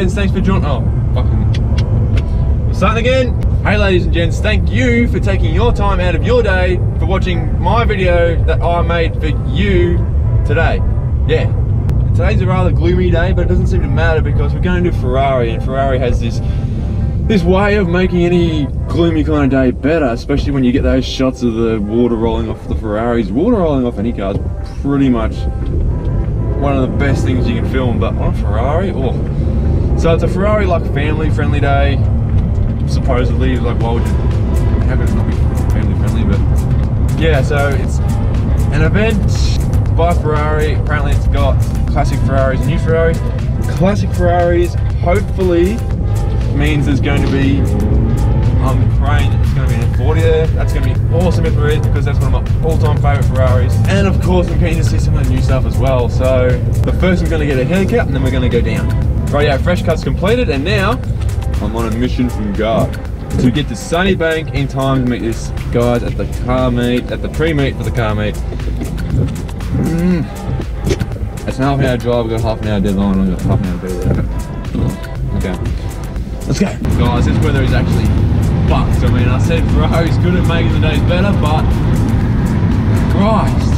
gents, thanks for joining. Oh, fucking. We're starting again. Hey, ladies and gents, thank you for taking your time out of your day for watching my video that I made for you today. Yeah. Today's a rather gloomy day, but it doesn't seem to matter because we're going to Ferrari, and Ferrari has this this way of making any gloomy kind of day better, especially when you get those shots of the water rolling off the Ferraris. Water rolling off any car is pretty much one of the best things you can film, but on a Ferrari, oh. So it's a Ferrari like family friendly day, supposedly, like why would you, how could it not be family friendly, but yeah, so it's an event by Ferrari, apparently it's got classic Ferraris new Ferraris. Classic Ferraris, hopefully, means there's going to be, um, I'm praying it's going to be an 40 there. That's going to be awesome if there is because that's one of my all-time favourite Ferraris. And of course, I'm keen to see some of the new stuff as well. So the first one's going to get a haircut and then we're going to go down. Right, yeah, fresh cut's completed and now I'm on a mission from God to get to Sunnybank in time to meet this guys at the car meet, at the pre-meet for the car meet. Mm. It's an half an hour drive, we've got half an hour deadline, I've got half an hour to be there. Okay. Let's go. Guys, this weather is actually fucked. I mean, I said Ferrari's good at making the days better, but Christ,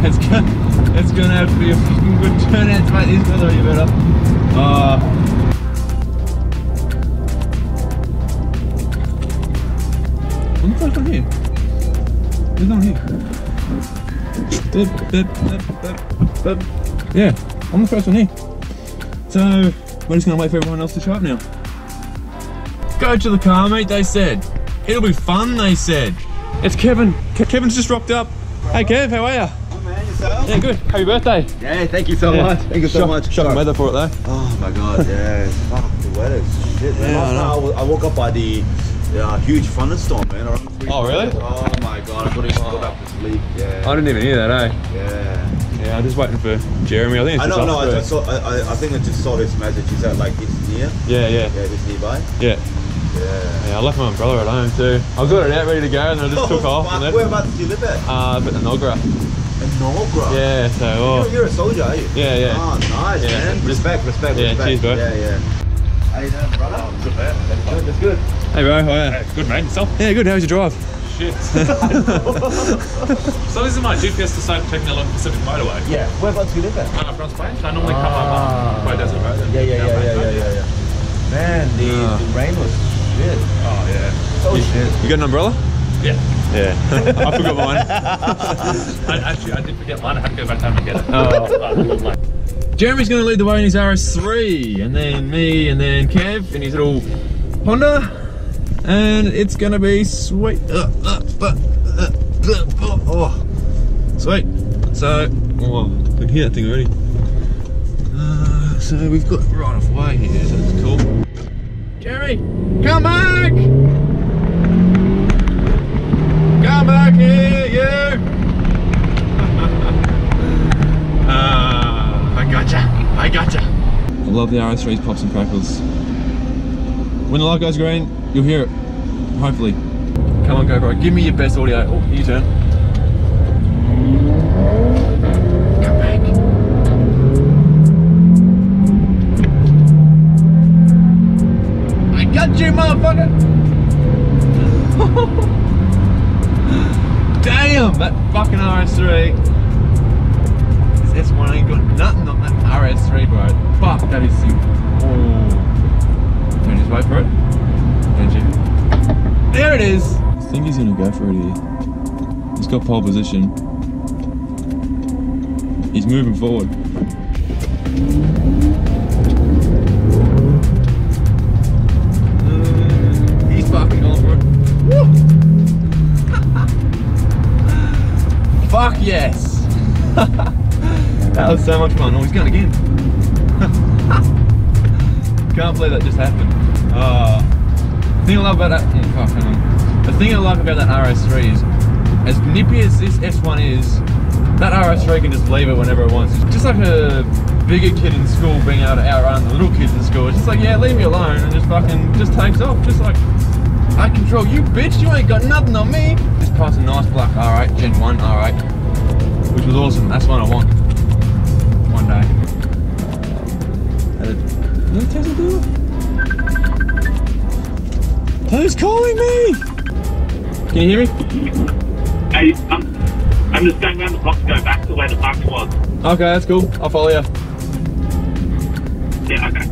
it's gonna, it's gonna have to be a fucking good turnout to make this weather any better. Uh, I'm the first one here. There's no here. Yeah, I'm the first one here. So, we're just gonna wait for everyone else to show up now. Go to the car, mate, they said. It'll be fun, they said. It's Kevin. Ke Kevin's just rocked up. Hey, Kev, how are you? Good man, yourself? Yeah, good. Happy birthday. Yeah, thank you so Yeah. much. Thank you so Shock- much. Shocking weather for it, though. Oh my god, yeah. Fuck, the weather's shit, man. Yeah, Last I night. I, I woke up by the uh, huge thunderstorm, man. Around three Oh, really? Oh my god, I couldn't even go back to sleep. Yeah. I didn't even hear that, eh? Yeah. Yeah, I'm just waiting for Jeremy. I think it's I just know, I just saw, I, I, I think I just saw this message. He said like it's near. Yeah, yeah, Yeah, it's nearby. yeah. Yeah. Yeah, I left my umbrella at home too. I got it out ready to go and then I just took off fuck, and then, Whereabouts do you live at? uh, but the Enoggera. In Enoggera. Yeah, so, oh. You're, you're a soldier, are you? Yeah, yeah. Oh, nice, Yeah, man. just- Respect, respect, Yeah, respect. cheers, bro. Yeah, yeah. How you doing, brother? Oh, good man. That's good, that's good. Hey bro, how are you? Good man, yourself? Yeah, good. How was your drive? Shit. so this is my GPS decided taking along Pacific Motorway. Yeah. Whereabouts do you live at? Uh, Browns Plains. I normally come up Ah. on Beaudesert Road. Yeah, yeah, yeah, yeah, yeah, yeah, yeah. Man, the, Ah. the rain was shit. Oh yeah. So You, shit. you got an umbrella? Yeah. Yeah. I forgot mine. I, actually, I did forget mine. I had to go back home and get it. Oh. Jeremy's going to lead the way in his RS3, and then me, and then Kev in his little Honda, and it's going to be sweet. Uh, uh, uh, uh, uh, oh. Sweet. So, oh, I can hear that thing already. Uh, so we've got right off way here, so that's cool. Jeremy, come back! Come back here, you! Ah, I gotcha. I gotcha. I love the RS3's pops and crackles. When the light goes green, you'll hear it. Hopefully. Come on, GoPro. Give me your best audio. Oh, you turn. Come back. I got you, motherfucker. Damn, that fucking RS3. This S1 ain't got nothing on that RS3, bro. Fuck, that is sick. Can you just wait for it? Can't? There it is! I think he's gonna go for it here. He's got pole position. He's moving forward. Fuck yes! that was so much fun. Oh, he's going again. Can't believe that just happened. Uh, the thing I love about that, oh, fuck. The thing I like about that RS3 is, as nippy as this S1 is, that RS3 can just leave it whenever it wants. It's just like a bigger kid in school being able to outrun the little kids in school. It's just like, yeah, leave me alone, and just fucking just takes off. Just like, I control you, bitch. You ain't got nothing on me. Just passed a nice black R8, Gen 1 R8, which was awesome. That's what I want. One day. Had a Is that Tesla door? Who's calling me? Can you hear me? Hey, I'm, I'm just going around the block to go back to where the bus was. Okay, that's cool. I'll follow you. Yeah, okay.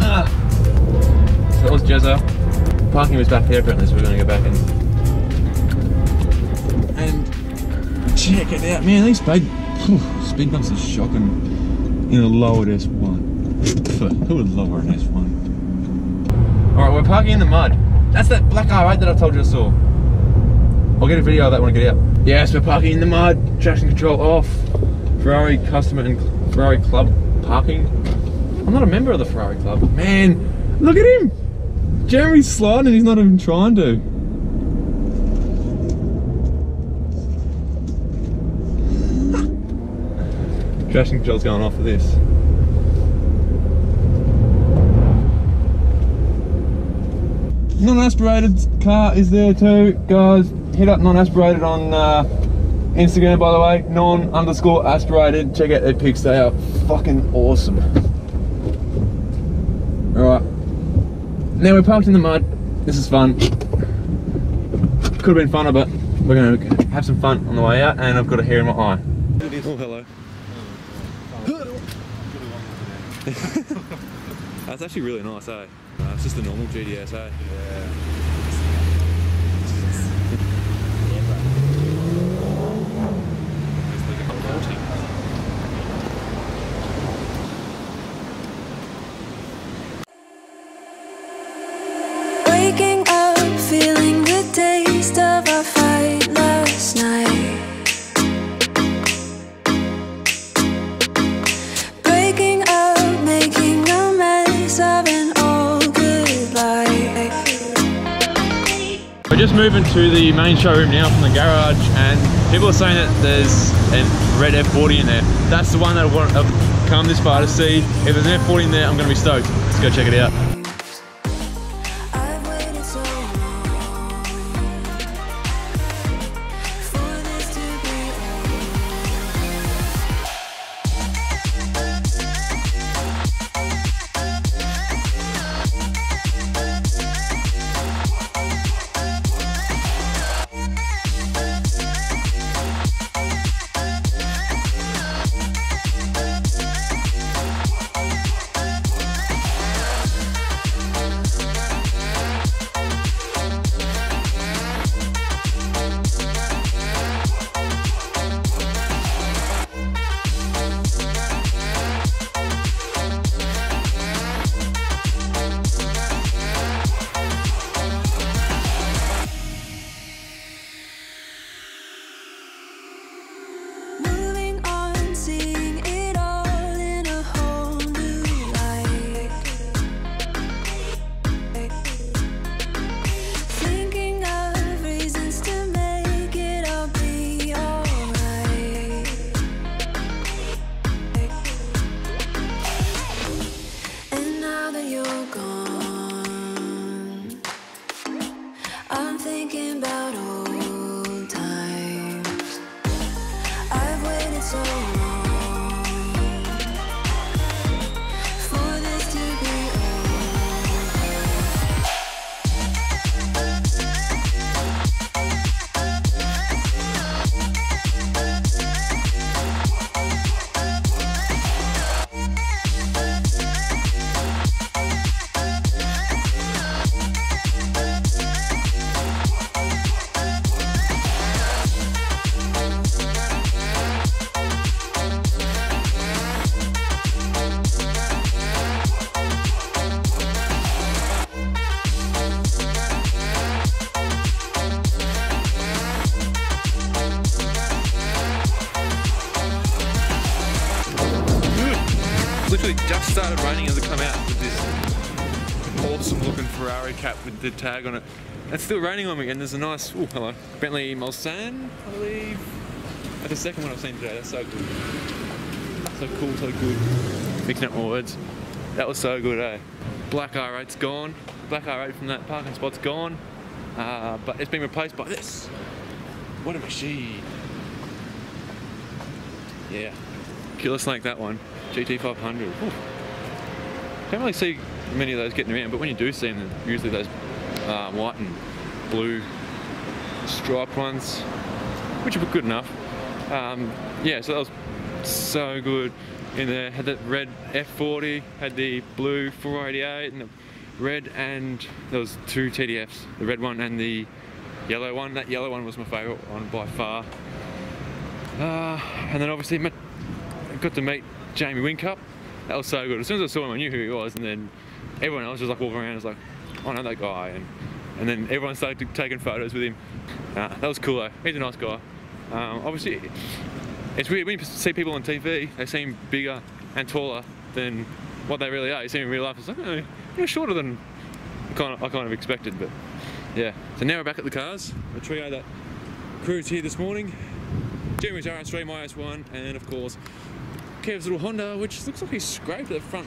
Ah. So that was Jezza. Parking was back there apparently, so we're gonna go back and check it out. Man, these speed speed bumps are shocking in a lowered S1. Who would lower an S1? Alright, we're parking in the mud. That's that black R8 that I told you I saw. I'll get a video of that when I get out. Yes, we're parking in the mud. Traction control off. Ferrari customer and Ferrari club parking. I'm not a member of the Ferrari club. Man, look at him. Jeremy's sliding and he's not even trying to. Traction control's going off for this. Non-aspirated car is there too, guys. Hit up non-aspirated on uh, Instagram, by the way. Non underscore aspirated. Check out their pics. They are fucking awesome. All right. Now we're parked in the mud. This is fun. Could have been funner, but we're gonna have some fun on the way out, and I've got a hair in my eye. That's actually really nice, eh? Uh, it's just a normal GDS, eh? Waking moving to the main showroom now from the garage, and people are saying that there's a red F40 in there. That's the one that I want to come this far to see. If there's an F40 in there, I'm to be stoked. Let's go check it out. Literally just started raining as it come out with this awesome looking Ferrari cap with the tag on it. It's still raining on me and there's a nice, oh hello, Bentley Mulsanne, I believe. That's the second one I've seen today, that's so good. So cool, so good. Mixing up my words. That was so good, eh? Black R8's gone. Black R8 from that parking spot's gone. Uh, but it's been replaced by this. What a machine. Yeah. Killer like that one. GT500. Ooh. Can't really see many of those getting around, but when you do see them, usually those uh, white and blue striped ones, which are good enough. Um, yeah, so that was so good in there. Had the red F40, had the blue 488, and the red and there was two TDFs, the red one and the yellow one. That yellow one was my favourite one by far. Uh, and then obviously got to meet Jamie Whincup. That was so good. As soon as I saw him, I knew who he was, and then everyone else was like walking around, was like, "Oh, I know that guy," and and then everyone started taking photos with him. Uh, that was cool though. He's a nice guy. Um, obviously, it's weird when you see people on TV. They seem bigger and taller than what they really are. You see them in real life. It's like, oh, you're shorter than I kind of, I kind of expected, but yeah. So now we're back at the cars. The trio that cruised here this morning. Jeremy's RS3, my S1, and of course Kev's little Honda, which looks like he's scraped the front.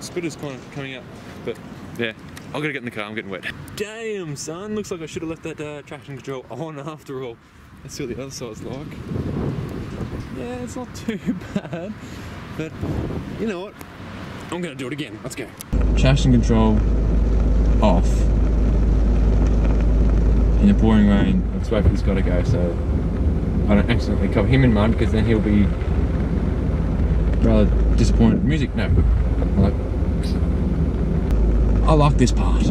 Splitter's kind of coming up, but yeah. I've got to get in the car, I'm getting wet. Damn, son, looks like I should have left that uh, traction control on after all. Let's see what the other side's like. Yeah, it's not too bad, but you know what? I'm gonna do it again. Let's go. Traction control off. In the pouring rain, looks like he's got to go, so I don't accidentally cover him in mud because then he'll be rather disappointed. Music, no. I like, I like this part.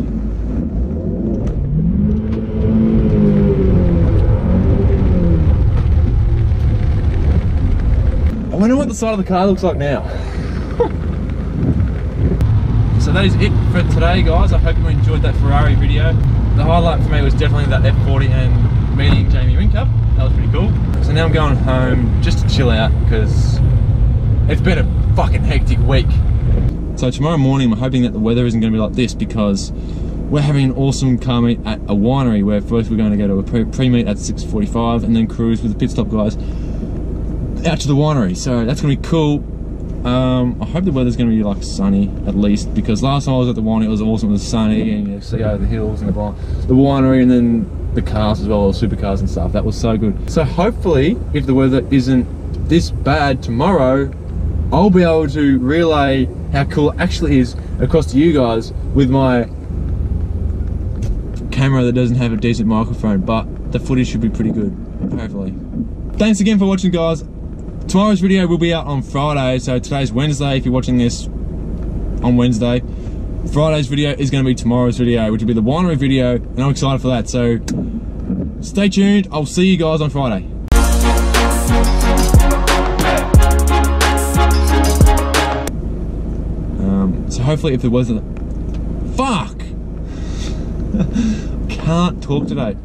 I wonder what the side of the car looks like now. so that is it for today guys. I hope you enjoyed that Ferrari video. The highlight for me was definitely that F40 and meeting Jamie Whincup. That was pretty cool. So now I'm going home just to chill out because it's been a fucking hectic week. So tomorrow morning I'm hoping that the weather isn't going to be like this because we're having an awesome car meet at a winery where first we're going to go to a pre-meet at 6.45 and then cruise with the pit stop guys out to the winery. So that's going to be cool. Um, I hope the weather's going to be like sunny at least because last time I was at the winery it was awesome. It was sunny and you see over the hills and the, the winery and then the cars as well, the supercars and stuff. That was so good. So hopefully if the weather isn't this bad tomorrow, I'll be able to relay how cool it actually is across to you guys with my camera that doesn't have a decent microphone, but the footage should be pretty good, hopefully. Thanks again for watching, guys. Tomorrow's video will be out on Friday, so today's Wednesday if you're watching this on Wednesday. Friday's video is going to be tomorrow's video, which will be the winery video, and I'm excited for that, so stay tuned. I'll see you guys on Friday. Hopefully if there wasn't... Fuck! Can't talk today.